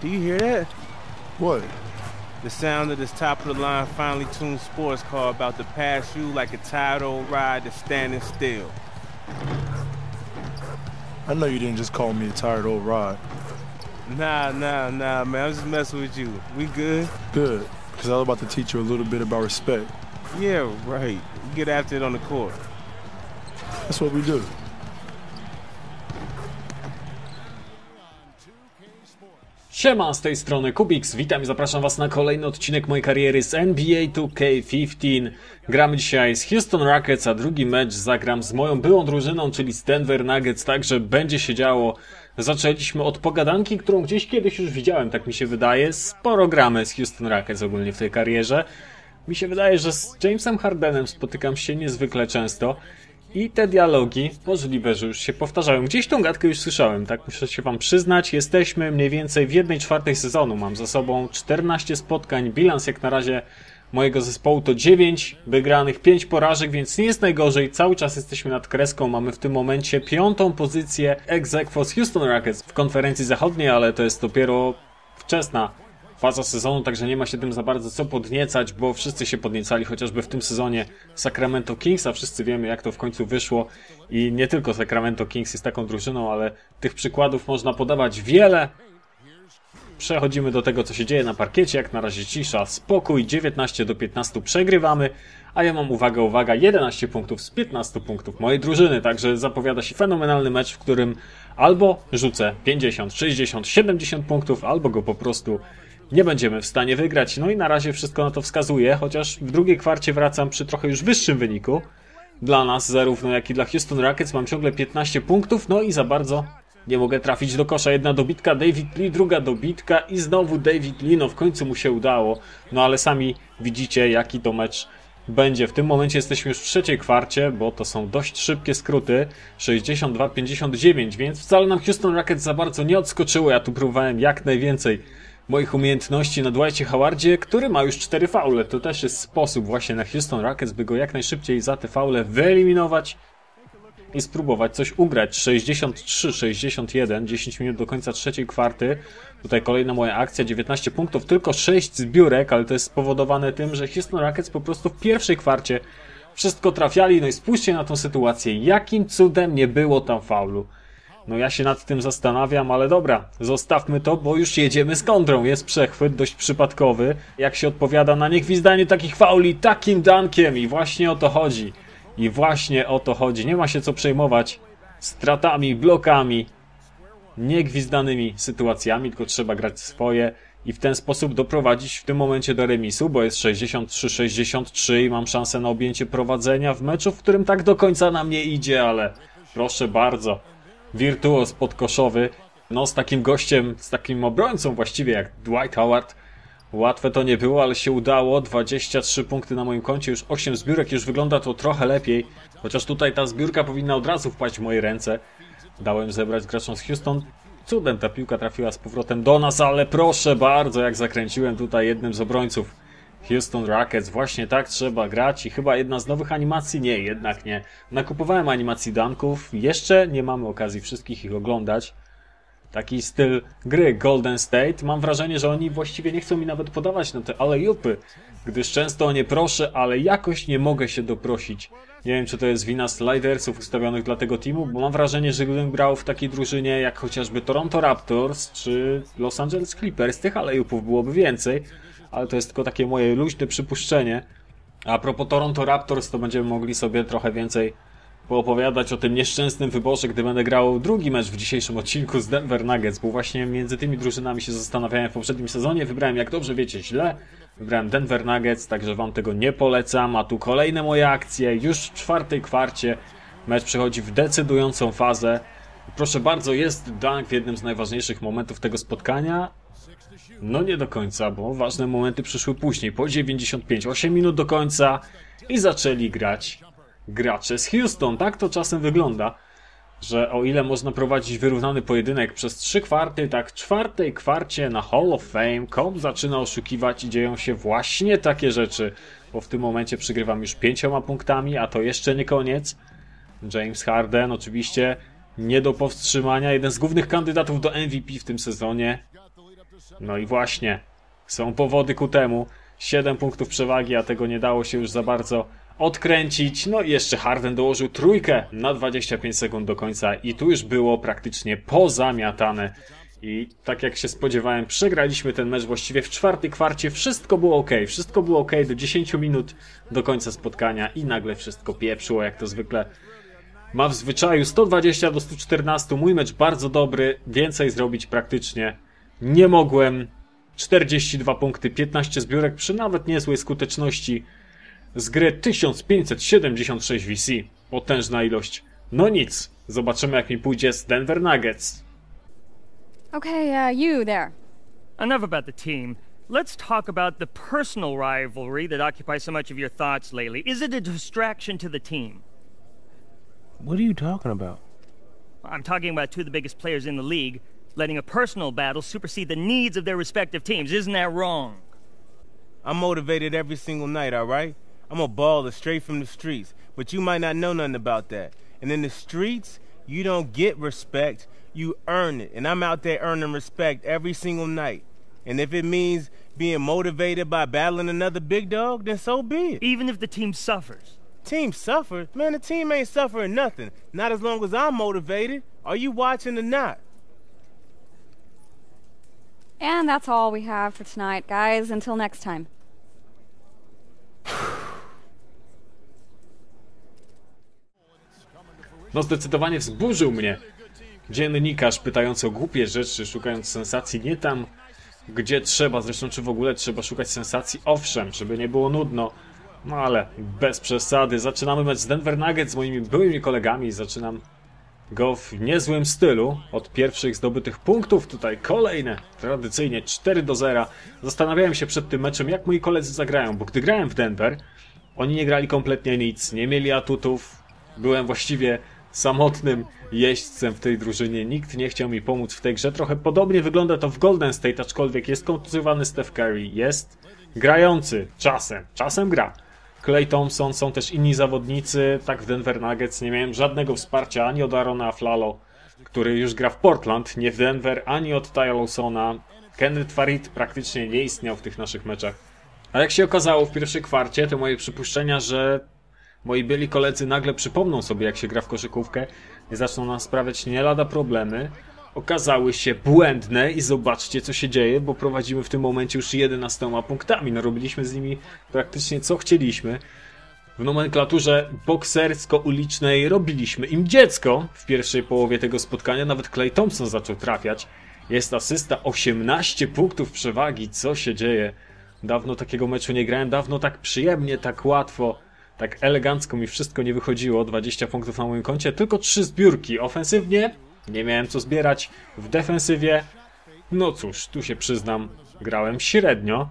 Do you hear that? What? The sound of this top of the line finely tuned sports car about to pass you like a tired old ride that's standing still. I know you didn't just call me a tired old rod. Nah, nah, nah, man. I'm just messing with you. We good? Good, because I was about to teach you a little bit about respect. Yeah, right. Get after it on the court. That's what we do. Siema, z tej strony Kubix, witam i zapraszam Was na kolejny odcinek mojej kariery z NBA 2K15. Gramy dzisiaj z Houston Rockets, a drugi mecz zagram z moją byłą drużyną, czyli z Denver Nuggets, także będzie się działo. Zaczęliśmy od pogadanki, którą gdzieś kiedyś już widziałem, tak mi się wydaje. Sporo gramy z Houston Rockets ogólnie w tej karierze. Mi się wydaje, że z Jamesem Hardenem spotykam się niezwykle często. I te dialogi, możliwe, że już się powtarzają. Gdzieś tą gadkę już słyszałem, tak? Muszę się wam przyznać. Jesteśmy mniej więcej w jednej czwartej sezonu. Mam za sobą 14 spotkań. Bilans jak na razie mojego zespołu to 9 wygranych, 5 porażek, więc nie jest najgorzej. Cały czas jesteśmy nad kreską. Mamy w tym momencie piątą pozycję ex z Houston Rockets w konferencji zachodniej, ale to jest dopiero wczesna faza sezonu, także nie ma się tym za bardzo co podniecać, bo wszyscy się podniecali chociażby w tym sezonie Sacramento Kings, a wszyscy wiemy jak to w końcu wyszło i nie tylko Sacramento Kings jest taką drużyną, ale tych przykładów można podawać wiele. Przechodzimy do tego, co się dzieje na parkiecie. Jak na razie cisza, spokój. 19 do 15 przegrywamy, a ja mam uwaga, uwaga, 11 punktów z 15 punktów mojej drużyny. Także zapowiada się fenomenalny mecz, w którym albo rzucę 50, 60, 70 punktów, albo go po prostu nie będziemy w stanie wygrać. No i na razie wszystko na to wskazuje, chociaż w drugiej kwarcie wracam przy trochę już wyższym wyniku. Dla nas, zarówno jak i dla Houston Rockets, mam ciągle 15 punktów, no i za bardzo nie mogę trafić do kosza. Jedna dobitka David Lee, druga dobitka i znowu David Lee. No w końcu mu się udało. No ale sami widzicie, jaki to mecz będzie. W tym momencie jesteśmy już w trzeciej kwarcie, bo to są dość szybkie skróty. 62-59, więc wcale nam Houston Rockets za bardzo nie odskoczyło. Ja tu próbowałem jak najwięcej moich umiejętności na Dwightie Howardzie, który ma już 4 faule. To też jest sposób właśnie na Houston Rockets, by go jak najszybciej za te faule wyeliminować i spróbować coś ugrać. 63-61, 10 minut do końca trzeciej kwarty. Tutaj kolejna moja akcja, 19 punktów, tylko 6 zbiórek, ale to jest spowodowane tym, że Houston Rockets po prostu w pierwszej kwarcie wszystko trafiali. No i spójrzcie na tą sytuację. Jakim cudem nie było tam faulu? No ja się nad tym zastanawiam, ale dobra, zostawmy to, bo już jedziemy z kontrą. Jest przechwyt, dość przypadkowy. Jak się odpowiada na niegwizdanie takich fauli takim dankiem i właśnie o to chodzi. I właśnie o to chodzi. Nie ma się co przejmować stratami, blokami, niegwizdanymi sytuacjami, tylko trzeba grać swoje i w ten sposób doprowadzić w tym momencie do remisu, bo jest 63-63 i mam szansę na objęcie prowadzenia w meczu, w którym tak do końca nam nie idzie, ale proszę bardzo wirtuoz podkoszowy. No z takim gościem, z takim obrońcą właściwie jak Dwight Howard. Łatwe to nie było, ale się udało. 23 punkty na moim koncie, już 8 zbiórek, już wygląda to trochę lepiej. Chociaż tutaj ta zbiórka powinna od razu wpaść w moje ręce. Dałem zebrać graczom z Houston. Cudem ta piłka trafiła z powrotem do nas, ale proszę bardzo, jak zakręciłem tutaj jednym z obrońców Houston Rockets. Właśnie tak trzeba grać i chyba jedna z nowych animacji, nie, jednak nie. Nakupowałem animacji danków, jeszcze nie mamy okazji wszystkich ich oglądać. Taki styl gry Golden State. Mam wrażenie, że oni właściwie nie chcą mi nawet podawać na te alejupy, gdyż często o nie proszę, ale jakoś nie mogę się doprosić. Nie wiem, czy to jest wina slidersów ustawionych dla tego teamu, bo mam wrażenie, że gdybym grał w takiej drużynie jak chociażby Toronto Raptors czy Los Angeles Clippers, tych alejupów byłoby więcej ale to jest tylko takie moje luźne przypuszczenie. A propos Toronto Raptors, to będziemy mogli sobie trochę więcej poopowiadać o tym nieszczęsnym wyborze, gdy będę grał drugi mecz w dzisiejszym odcinku z Denver Nuggets, bo właśnie między tymi drużynami się zastanawiałem w poprzednim sezonie. Wybrałem, jak dobrze wiecie, źle. Wybrałem Denver Nuggets, także wam tego nie polecam. A tu kolejne moje akcje, już w czwartej kwarcie. Mecz przechodzi w decydującą fazę. Proszę bardzo, jest dunk w jednym z najważniejszych momentów tego spotkania, no nie do końca, bo ważne momenty przyszły później, po 95, 8 minut do końca i zaczęli grać gracze z Houston. Tak to czasem wygląda, że o ile można prowadzić wyrównany pojedynek przez 3 kwarty, tak w czwartej kwarcie na Hall of Fame Cobb zaczyna oszukiwać i dzieją się właśnie takie rzeczy, bo w tym momencie przygrywam już pięcioma punktami, a to jeszcze nie koniec. James Harden oczywiście nie do powstrzymania, jeden z głównych kandydatów do MVP w tym sezonie. No i właśnie, są powody ku temu. 7 punktów przewagi, a tego nie dało się już za bardzo odkręcić. No i jeszcze Harden dołożył trójkę na 25 sekund do końca i tu już było praktycznie pozamiatane. I tak jak się spodziewałem, przegraliśmy ten mecz właściwie w czwartej kwarcie. Wszystko było ok, wszystko było ok do 10 minut do końca spotkania i nagle wszystko pieprzyło, jak to zwykle ma w zwyczaju. 120 do 114, mój mecz bardzo dobry, więcej zrobić praktycznie nie mogłem. 42 punkty, 15 zbiórek przy nawet niezłej skuteczności z gry 1576 VC. Potężna ilość. No nic, zobaczymy jak mi pójdzie z Denver Nuggets. Okay, uh, you there. Enough about the team. Let's talk about the personal rivalry that occupies so much of your thoughts lately. Is it a distraction to the team? What are you talking about? I'm talking about two of the biggest players in the league, letting a personal battle supersede the needs of their respective teams. Isn't that wrong? I'm motivated every single night, all right? I'm a baller straight from the streets, but you might not know nothing about that. And in the streets, you don't get respect, you earn it. And I'm out there earning respect every single night. And if it means being motivated by battling another big dog, then so be it. Even if the team suffers. Team suffers? Man, the team ain't suffering nothing. Not as long as I'm motivated. Are you watching or not? And that's all we have for tonight, guys. Until next time. No zdecydowanie wzburzył mnie dziennikarz pytający o głupie rzeczy, szukając sensacji nie tam, gdzie trzeba. Zresztą czy w ogóle trzeba szukać sensacji? Owszem, żeby nie było nudno. No ale bez przesady. Zaczynamy mecz z Denver Nuggets z moimi byłymi kolegami. Zaczynam go w niezłym stylu. Od pierwszych zdobytych punktów tutaj kolejne, tradycyjnie 4 do 0. Zastanawiałem się przed tym meczem, jak moi koledzy zagrają, bo gdy grałem w Denver, oni nie grali kompletnie nic, nie mieli atutów. Byłem właściwie samotnym jeźdźcem w tej drużynie. Nikt nie chciał mi pomóc w tej grze. Trochę podobnie wygląda to w Golden State, aczkolwiek jest kontuzjowany Steph Curry. Jest grający czasem, czasem gra. Clay Thompson, są też inni zawodnicy. Tak w Denver Nuggets nie miałem żadnego wsparcia ani od Arona Aflalo, który już gra w Portland, nie w Denver, ani od Tyler Lawsona. Kenneth Farid praktycznie nie istniał w tych naszych meczach. A jak się okazało w pierwszej kwarcie, to moje przypuszczenia, że moi byli koledzy nagle przypomną sobie, jak się gra w koszykówkę i zaczną nam sprawiać nie lada problemy, okazały się błędne i zobaczcie, co się dzieje, bo prowadzimy w tym momencie już 11 punktami. No, robiliśmy z nimi praktycznie co chcieliśmy. W nomenklaturze boksersko-ulicznej robiliśmy im dziecko w pierwszej połowie tego spotkania. Nawet Clay Thompson zaczął trafiać. Jest asysta, 18 punktów przewagi. Co się dzieje? Dawno takiego meczu nie grałem, dawno tak przyjemnie, tak łatwo, tak elegancko mi wszystko nie wychodziło. 20 punktów na moim koncie, tylko 3 zbiórki. Ofensywnie nie miałem co zbierać. W defensywie, no cóż, tu się przyznam, grałem średnio,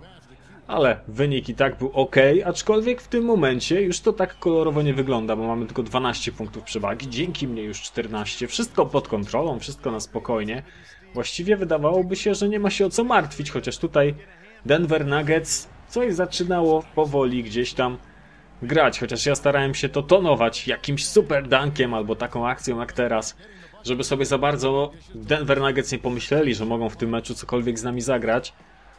ale wynik i tak był ok, aczkolwiek w tym momencie już to tak kolorowo nie wygląda, bo mamy tylko 12 punktów przewagi, dzięki mnie już 14, wszystko pod kontrolą, wszystko na spokojnie. Właściwie wydawałoby się, że nie ma się o co martwić, chociaż tutaj Denver Nuggets coś zaczynało powoli gdzieś tam grać, chociaż ja starałem się to tonować jakimś super dunkiem albo taką akcją jak teraz, żeby sobie za bardzo Denver Nuggets nie pomyśleli, że mogą w tym meczu cokolwiek z nami zagrać.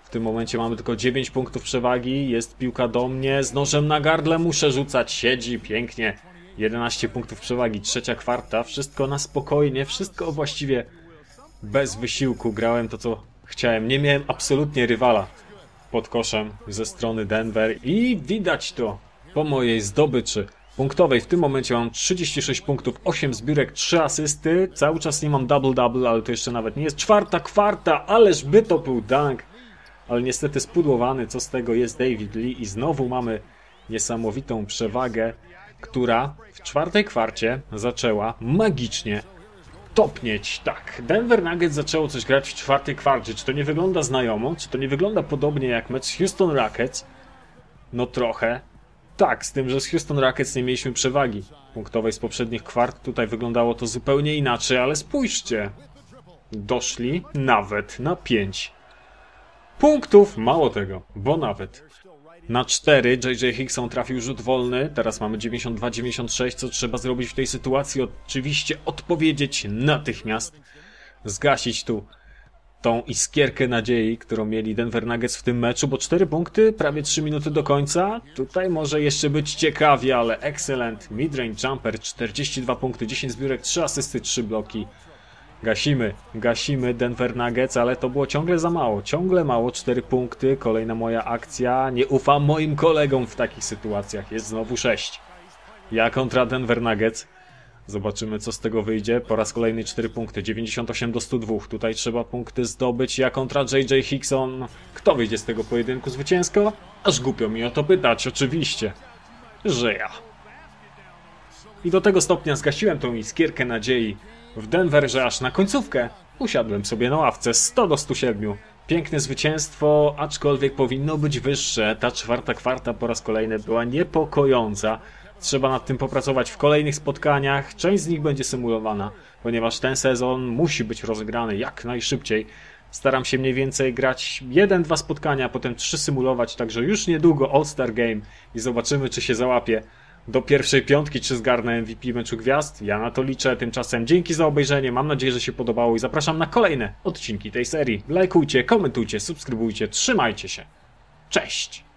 W tym momencie mamy tylko 9 punktów przewagi, jest piłka do mnie, z nożem na gardle muszę rzucać, siedzi pięknie. 11 punktów przewagi, trzecia kwarta, wszystko na spokojnie, wszystko właściwie bez wysiłku, grałem to co chciałem, nie miałem absolutnie rywala pod koszem ze strony Denver i widać to po mojej zdobyczy punktowej. W tym momencie mam 36 punktów, 8 zbiórek, 3 asysty. Cały czas nie mam double-double, ale to jeszcze nawet nie jest czwarta kwarta, ależ by to był dunk. Ale niestety spudłowany, co z tego jest David Lee i znowu mamy niesamowitą przewagę, która w czwartej kwarcie zaczęła magicznie topnieć. Tak, Denver Nuggets zaczęło coś grać w czwartej kwarcie. Czy to nie wygląda znajomo? Czy to nie wygląda podobnie jak mecz Houston Rockets? No trochę. Tak, z tym, że z Houston Rockets nie mieliśmy przewagi punktowej z poprzednich kwart. Tutaj wyglądało to zupełnie inaczej, ale spójrzcie. Doszli nawet na 5 punktów. Mało tego, bo nawet na 4 JJ Hickson trafił rzut wolny. Teraz mamy 92-96. Co trzeba zrobić w tej sytuacji? Oczywiście odpowiedzieć natychmiast. Zgasić tu tą iskierkę nadziei, którą mieli Denver Nuggets w tym meczu, bo 4 punkty, prawie 3 minuty do końca. Tutaj może jeszcze być ciekawie, ale excellent. Midrange jumper, 42 punkty, 10 zbiórek, 3 asysty, 3 bloki. Gasimy, gasimy Denver Nuggets, ale to było ciągle za mało. Ciągle mało, 4 punkty, kolejna moja akcja. Nie ufam moim kolegom w takich sytuacjach. Jest znowu 6. Ja kontra Denver Nuggets. Zobaczymy, co z tego wyjdzie. Po raz kolejny 4 punkty, 98 do 102. Tutaj trzeba punkty zdobyć. Ja kontra JJ Hickson. Kto wyjdzie z tego pojedynku zwycięsko? Aż głupio mi o to pytać, oczywiście. Że ja. I do tego stopnia zgasiłem tą iskierkę nadziei w Denver, że aż na końcówkę usiadłem sobie na ławce 100 do 107. Piękne zwycięstwo, aczkolwiek powinno być wyższe. Ta czwarta kwarta po raz kolejny była niepokojąca. Trzeba nad tym popracować w kolejnych spotkaniach. Część z nich będzie symulowana, ponieważ ten sezon musi być rozegrany jak najszybciej. Staram się mniej więcej grać jeden, dwa spotkania, a potem trzy symulować, także już niedługo All-Star Game i zobaczymy, czy się załapie do pierwszej piątki, czy zgarnę MVP meczu gwiazd. Ja na to liczę. Tymczasem dzięki za obejrzenie. Mam nadzieję, że się podobało i zapraszam na kolejne odcinki tej serii. Lajkujcie, komentujcie, subskrybujcie, trzymajcie się. Cześć!